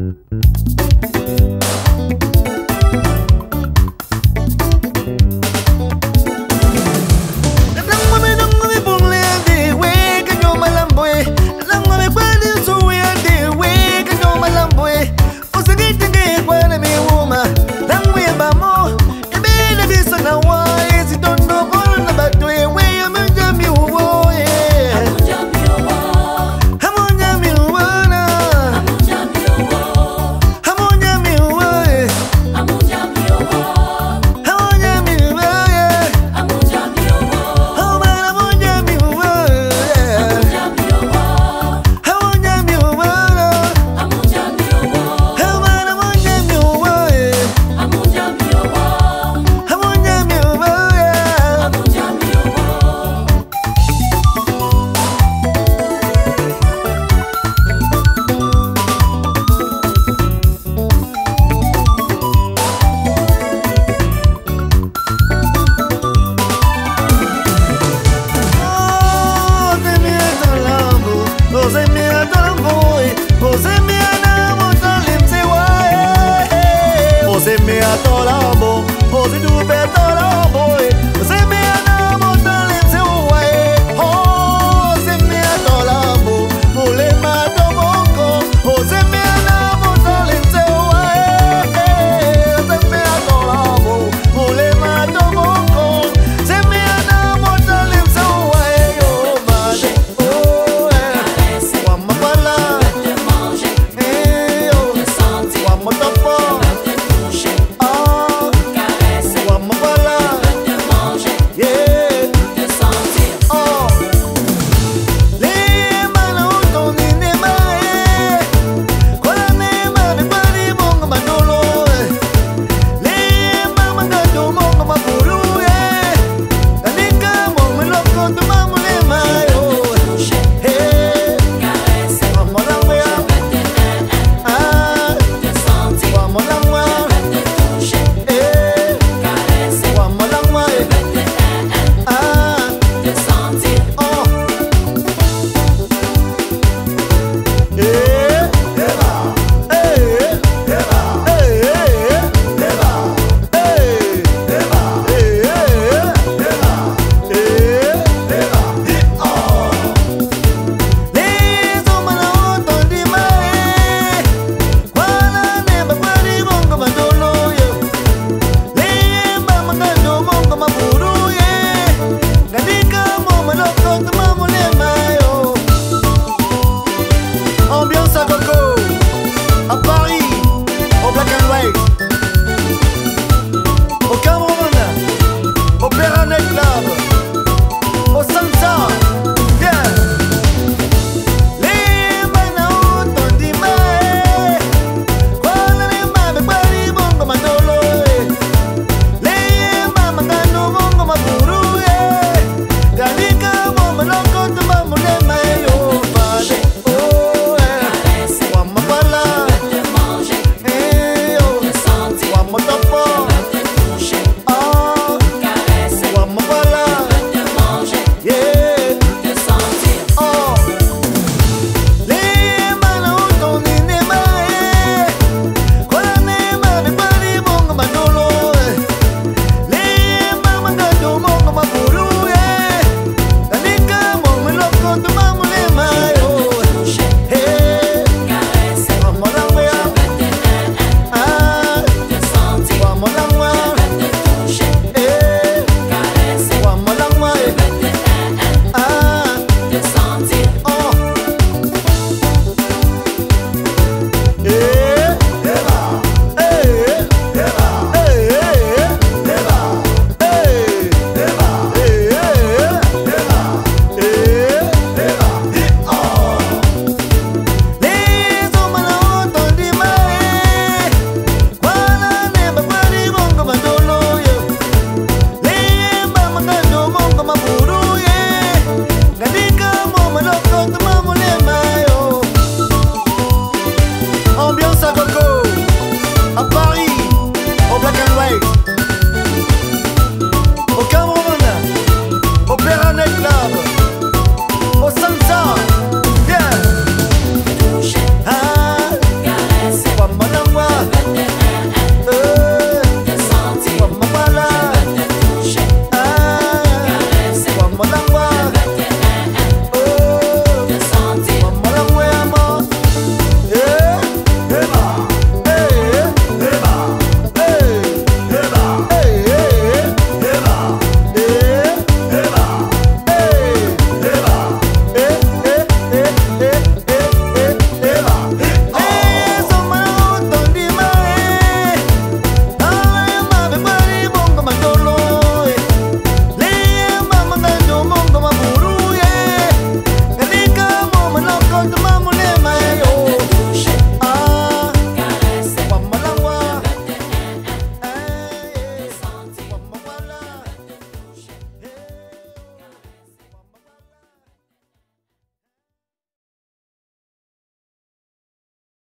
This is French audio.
Mm-hmm. zemea tolambo ozidube tolamboe eh. zemea Oh.